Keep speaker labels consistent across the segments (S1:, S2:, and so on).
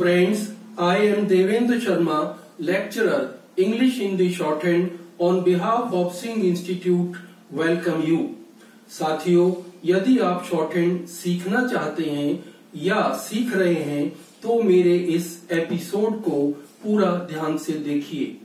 S1: Friends, I am Devendra Sharma, lecturer, English in the shorthand, on behalf of Singh Institute, welcome you. साथियों यदि आप shorthand सीखना चाहते हैं या सीख रहे हैं तो मेरे इस एपिसोड को पूरा ध्यान से देखिए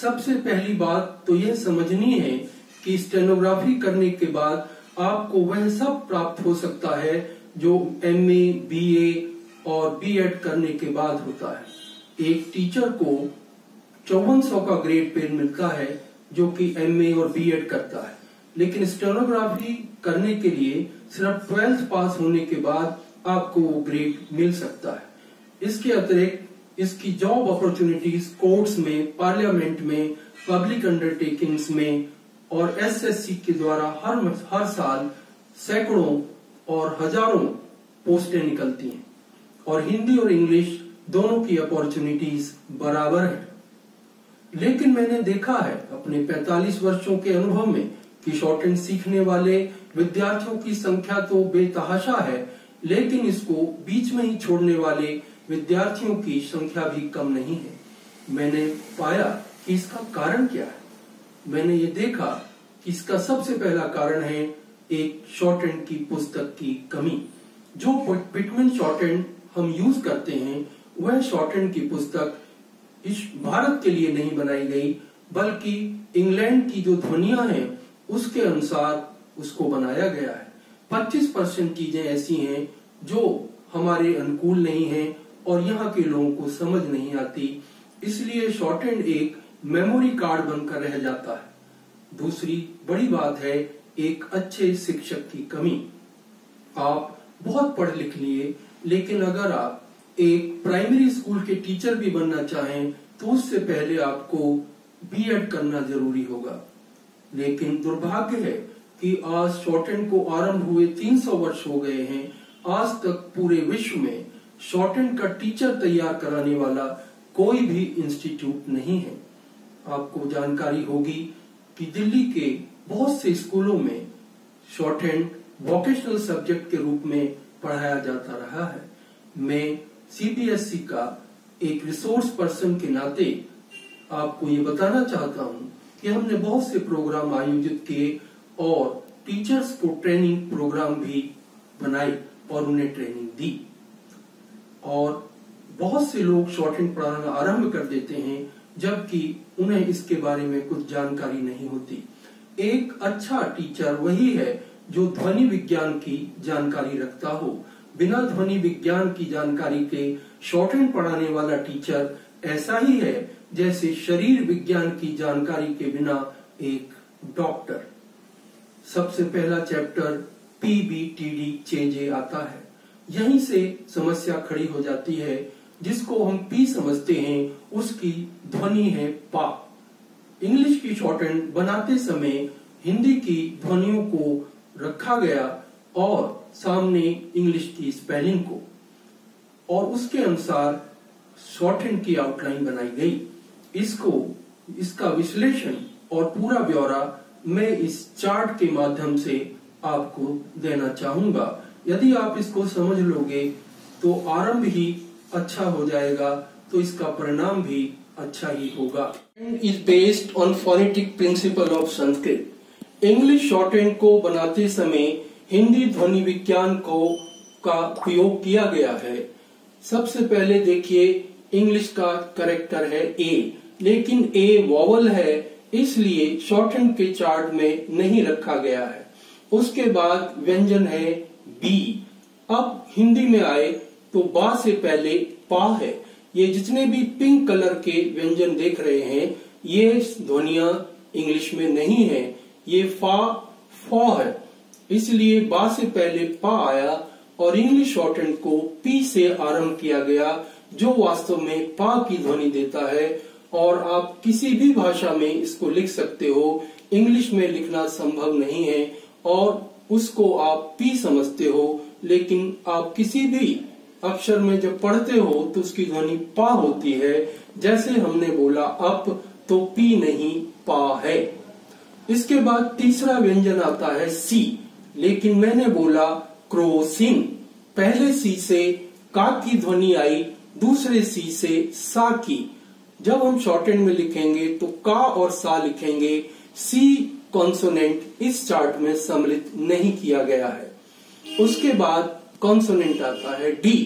S1: सबसे पहली बात तो यह समझनी है कि स्टेनोग्राफी करने के बाद आपको वह सब प्राप्त हो सकता है जो एमए, बीए और बीएड करने के बाद होता है। एक टीचर को चौवन सौ का ग्रेड पेन मिलता है, जो कि एमए और बीएड करता है। लेकिन स्टेनोग्राफी करने के लिए सिर्फ़ ट्वेल्थ पास होने के बाद आपको वो ग्रेड मिल सकता है। इसके अतिरिक्त, इसकी जॉब अपॉर्चुनिटीज़ कोर्ट्स में पार्लियामेंट में पब्लिक अंडरटेकिंग्स में और एसएससी के द्वारा हर हर साल सैकड़ों और हज़ारों पोस्टें निकलती हैं। और हिंदी और इंग्लिश दोनों की अपॉर्चुनिटीज़ बराबर है। लेकिन मैंने देखा है अपने 45 वर्षों के अनुभव में कि शॉर्ट हैंड सीखने वाले विद्यार्थियों की संख्या तो बेतहाशा है, लेकिन इसको बीच में ही छोड़ने वाले विद्यार्थियों की संख्या भी कम नहीं है। मैंने पाया कि इसका कारण क्या है। मैंने ये देखा कि इसका सबसे पहला कारण है एक शॉर्ट हैंड की पुस्तक की कमी, जो पिटमेंट शॉर्ट हैंड हम यूज़ करते हैं, वह शॉर्ट हैंड की पुस्तक इस भारत के लिए नहीं बनाई गई, बल्कि इंग्लैंड की जो ध्वनिया हैं, उसके अनुसार उसको बनाया गया है। 25 परसेंट चीज़ें ऐसी हैं जो हमारे अनुकूल नहीं हैं और यहाँ के लोगों को समझ नहीं आती। इसलिए शॉर्ट एंड एक मेमोरी कार्ड बनकर रह जाता है। दूसरी बड़ी बात है, एक अच्छे शिक्षक की कमी। आप बहुत पढ़ लिख लिए लेकिन अगर आप एक प्राइमरी स्कूल के टीचर भी बनना चाहें तो उससे पहले आपको बीएड करना ज़रूरी होगा। लेकिन दुर्भाग्य है कि आज शॉर्टेन को आरंभ हुए 300 वर्ष हो गए हैं। आज तक पूरे विश्व में शॉर्टेन का टीचर तैयार कराने वाला कोई भी इंस्टीट्यूट नहीं है। आपको जानकारी होगी कि दिल्ली के बहुत से स्कूलों में शॉर्ट वोकेशनल सब्जेक्ट के रूप में पढ़ाया जाता रहा है। मैं सीबीएसई का एक रिसोर्स पर्सन के नाते आपको ये बताना चाहता हूँ कि हमने बहुत से प्रोग्राम आयोजित किए और टीचर्स को ट्रेनिंग प्रोग्राम भी बनाए और उन्हें ट्रेनिंग दी। और बहुत से लोग शॉर्ट हैंड पढ़ाना आरंभ कर देते हैं, जबकि उन्हें इसके बारे में कुछ जानकारी नहीं होती। एक अच्छा टीचर वही है जो ध्वनि विज्ञान की जानकारी रखता हो। बिना ध्वनि विज्ञान की जानकारी के शॉर्ट हैंड पढ़ाने वाला टीचर ऐसा ही है जैसे शरीर विज्ञान की जानकारी के बिना एक डॉक्टर सबसे पहला चैप्टर पीबीटीडी चेंजे आता है। यहीं से समस्या खड़ी हो जाती है, जिसको हम पी समझते हैं, उसकी ध्वनि है पा। इंग्लिश की शॉर्ट हैंड बनाते समय हिंदी की ध्वनियों को रखा गया और सामने इंग्लिश की स्पेलिंग को। और उसके अनुसार शॉर्ट हैंड की आउटलाइन बनाई गई। इसको, इसका विश्लेषण और पूरा ब्यौरा मैं इस चार्ट के माध्यम से आपको देना चाहूँगा। यदि आप इसको समझ लोगे तो आरंभ ही अच्छा हो जाएगा तो इसका परिणाम भी अच्छा ही होगा। Is based on phonetic principle of Sanskrit English shorthand को बनाते समय हिंदी ध्वनि विज्ञान को का प्रयोग किया गया है। सबसे पहले देखिए इंग्लिश का करेक्टर है ए लेकिन ए वॉवल है, इसलिए शॉर्ट हैंड के चार्ट में नहीं रखा गया है। उसके बाद व्यंजन है बी अब हिंदी में आए तो बा से पहले पा है। ये जितने भी पिंक कलर के व्यंजन देख रहे हैं, ये ध्वनिया इंग्लिश में नहीं है। ये फा, फॉ है। इसलिए बा से पहले पा आया और इंग्लिश शॉर्ट को पी से आरंभ किया गया, जो वास्तव में पा की ध्वनि देता है। और आप किसी भी भाषा में इसको लिख सकते हो। इंग्लिश में लिखना संभव नहीं है और उसको आप पी समझते हो। लेकिन आप किसी भी अक्षर में जब पढ़ते हो तो उसकी ध्वनि पा होती है। जैसे हमने बोला अप तो पी नहीं, पा है। इसके बाद तीसरा व्यंजन आता है सी। लेकिन मैंने बोला, क्रोसिन। पहले सी से का की ध्वनि आई, दूसरे सी से सा की। जब हम शॉर्ट एंड में लिखेंगे तो का और सा लिखेंगे। सी कॉन्सोनेंट इस चार्ट में सम्मिलित नहीं किया गया है। उसके बाद कॉन्सोनेंट आता है डी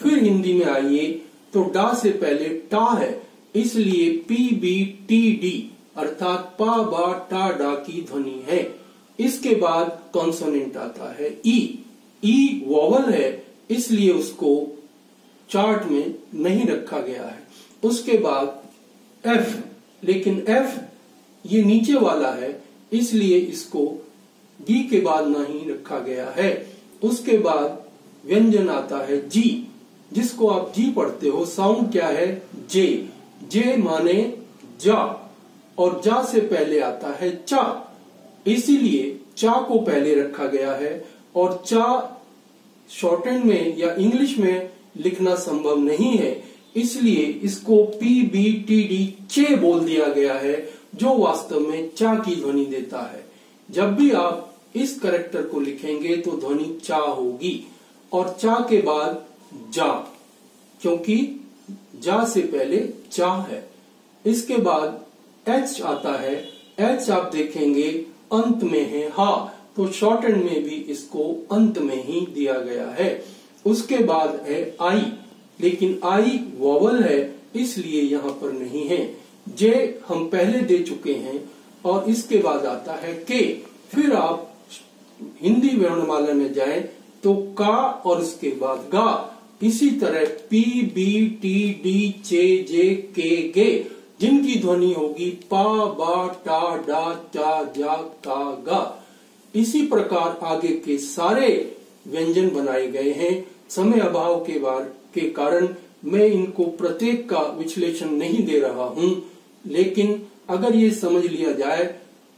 S1: फिर हिंदी में आइए तो डा से पहले टा है, इसलिए पी बी टी डी अर्थात पा, बा, टा, डा की ध्वनि है। इसके बाद कॉन्सोनेंट आता है ई ई वॉवल है, इसलिए उसको चार्ट में नहीं रखा गया है। उसके बाद एफ़ लेकिन एफ़ ये नीचे वाला है, इसलिए इसको डी के बाद नहीं रखा गया है। उसके बाद व्यंजन आता है जी जिसको आप जी पढ़ते हो। साउंड क्या है? जे जे माने जा। और जा से पहले आता है चा। इसीलिए चा को पहले रखा गया है और चा शॉर्ट में या इंग्लिश में लिखना संभव नहीं है। इसलिए इसको पी बी टी डी चे बोल दिया गया है, जो वास्तव में चा की ध्वनि देता है। जब भी आप इस करेक्टर को लिखेंगे तो ध्वनि चा होगी और चा के बाद जा, क्योंकि जा से पहले चा है। इसके बाद एच आता है एच आप देखेंगे अंत में है हा तो शॉर्ट एंड में भी इसको अंत में ही दिया गया है। उसके बाद है आई लेकिन आई वॉवल है, इसलिए यहाँ पर नहीं है। जे हम पहले दे चुके हैं, और इसके बाद आता है के फिर आप हिंदी वर्णमाला में जाए तो का और उसके बाद गा। इसी तरह पी बी टी डी चे जे के गे जिनकी ध्वनि होगी पा, बा, टा, डा, चा, जा का गा। इसी प्रकार आगे के सारे व्यंजन बनाए गए हैं। समय अभाव के बार, के कारण मैं इनको प्रत्येक का विश्लेषण नहीं दे रहा हूँ। लेकिन अगर ये समझ लिया जाए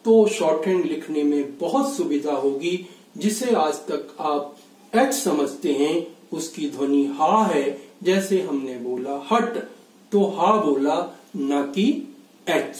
S1: तो शॉर्ट हैंड लिखने में बहुत सुविधा होगी, जिसे आज तक आप एच समझते हैं। उसकी ध्वनि हा है, जैसे हमने बोला हट। तो हा बोला न कि एच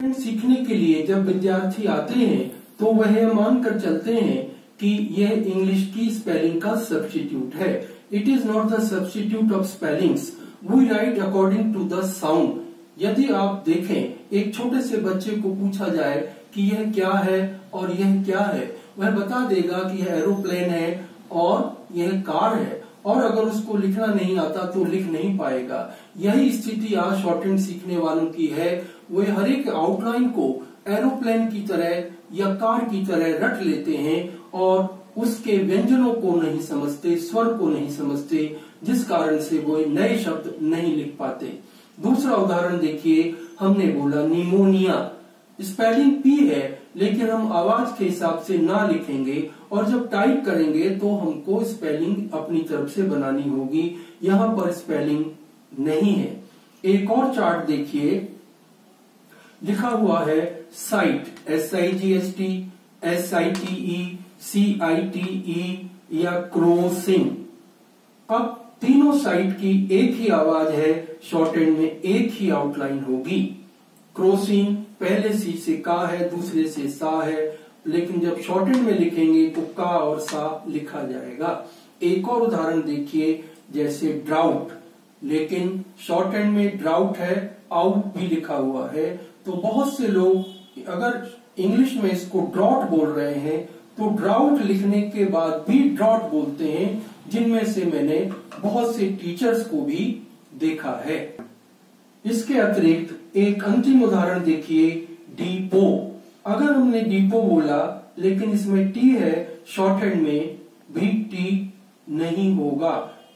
S1: सीखने के लिए जब विद्यार्थी आते हैं तो वह मानकर चलते हैं कि यह इंग्लिश की स्पेलिंग का सब्सटीट्यूट है। It is not the substitute of spellings we write according to the sound यदि आप देखें, एक छोटे से बच्चे को पूछा जाए कि यह क्या है और यह क्या है, वह बता देगा कि यह एरोप्लेन है और यह कार है। और अगर उसको लिखना नहीं आता तो लिख नहीं पाएगा। यही स्थिति आज शॉर्ट हैंड सीखने वालों की है। वे हर एक आउटलाइन को एरोप्लेन की तरह या कार की तरह रट लेते हैं और उसके व्यंजनों को नहीं समझते, स्वर को नहीं समझते, जिस कारण से वो नए शब्द नहीं लिख पाते। दूसरा उदाहरण देखिए, हमने बोला निमोनिया। स्पेलिंग पी है लेकिन हम आवाज़ के हिसाब से ना लिखेंगे और जब टाइप करेंगे तो हमको स्पेलिंग अपनी तरफ़ से बनानी होगी। यहाँ पर स्पेलिंग नहीं है। एक और चार्ट देखिए। लिखा हुआ है site S I G S T S I T E C I T E या क्रोसिंग अब तीनों साइट की एक ही आवाज़ है शॉर्ट एंड में एक ही आउटलाइन होगी। क्रोसिंग पहले सी से का है, दूसरे से सा है, लेकिन जब शॉर्ट एंड में लिखेंगे तो का और सा लिखा जाएगा। एक और उदाहरण देखिए, जैसे ड्राउट लेकिन शॉर्ट एंड में ड्राउट है आउट भी लिखा हुआ है। तो बहुत से लोग, अगर इंग्लिश में इसको ड्रॉट बोल रहे हैं तो ड्राउट लिखने के बाद भी ड्रॉट बोलते हैं, जिनमें से मैंने बहुत से टीचर्स को भी देखा है। इसके अतिरिक्त एक अंतिम उदाहरण देखिए डीपो अगर हमने डीपो बोला, लेकिन इसमें टी है शॉर्ट हैंड में, भी टी नहीं होगा,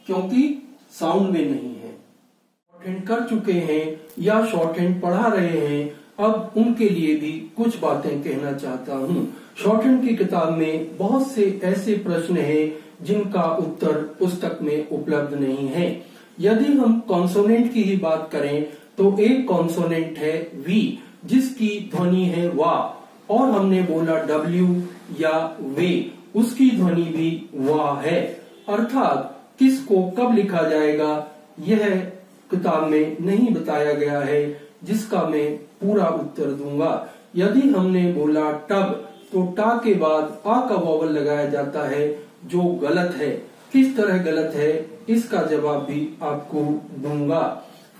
S1: क्योंकि साउंड में नहीं है। शॉर्ट हैंड कर चुके हैं, या शॉर्ट हैंड पढ़ा रहे हैं, अब उनके लिए भी कुछ बातें कहना चाहता हूँ। शॉर्ट हैंड की किताब में बहुत से ऐसे प्रश्न हैं, जिनका उत्तर पुस्तक में उपलब्ध नहीं है। यदि हम कॉन्सोनेंट की ही बात करें तो एक कॉन्सोनेंट है वी जिसकी ध्वनि है वा, और हमने बोला डब्ल्यू या वे उसकी ध्वनि भी वा है। अर्थात किसको कब लिखा जाएगा, यह किताब में नहीं बताया गया है, जिसका मैं पूरा उत्तर दूँगा। यदि हमने बोला टब तो टा के बाद आ का वॉवल लगाया जाता है, जो गलत है। किस तरह गलत है, इसका जवाब भी आपको दूँगा।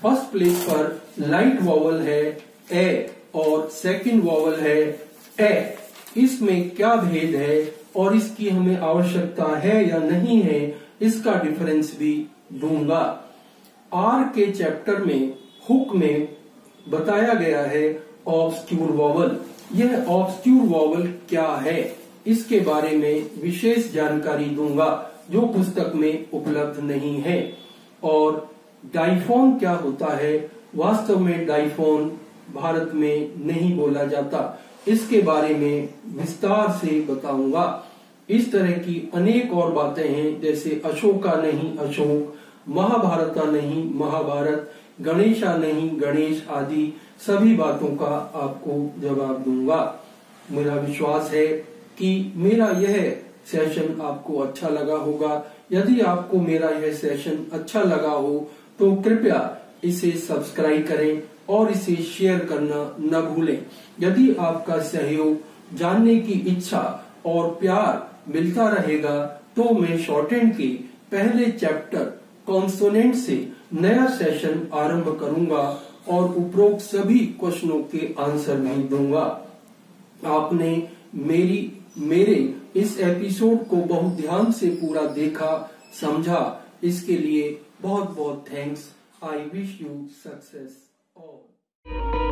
S1: फ़र्स्ट प्लेस पर लाइट वॉवल है ए और सेकंड वॉवल है ए। इसमें क्या भेद है और इसकी हमें आवश्यकता है या नहीं है, इसका डिफरेंस भी दूँगा। आर के चैप्टर में हुक में बताया गया है ऑब्सक्यूर वॉवल यह ऑब्सक्यूर वॉवल क्या है? इसके बारे में विशेष जानकारी दूँगा, जो पुस्तक में उपलब्ध नहीं है। और डाइफोन क्या होता है? वास्तव में डाइफोन भारत में नहीं बोला जाता। इसके बारे में विस्तार से बताऊँगा। इस तरह की अनेक और बातें हैं, जैसे अशोका नहीं अशोक, महाभारता नहीं महाभारत, गणेशा नहीं गणेश आदि सभी बातों का आपको जवाब दूँगा। मेरा विश्वास है कि मेरा यह सेशन आपको अच्छा लगा होगा। यदि आपको मेरा यह सेशन अच्छा लगा हो तो कृपया इसे सब्सक्राइब करें और इसे शेयर करना न भूलें। यदि आपका सहयोग जानने की इच्छा और प्यार मिलता रहेगा तो मैं शॉर्ट एंड के पहले चैप्टर कॉन्सोनेंट से नया सेशन आरंभ करूँगा और उपरोक्त सभी क्वेश्चनों के आंसर भी दूँगा। आपने मेरी, मेरे इस एपिसोड को बहुत ध्यान से पूरा देखा, समझा इसके लिए बहुत बहुत thanks I wish you success all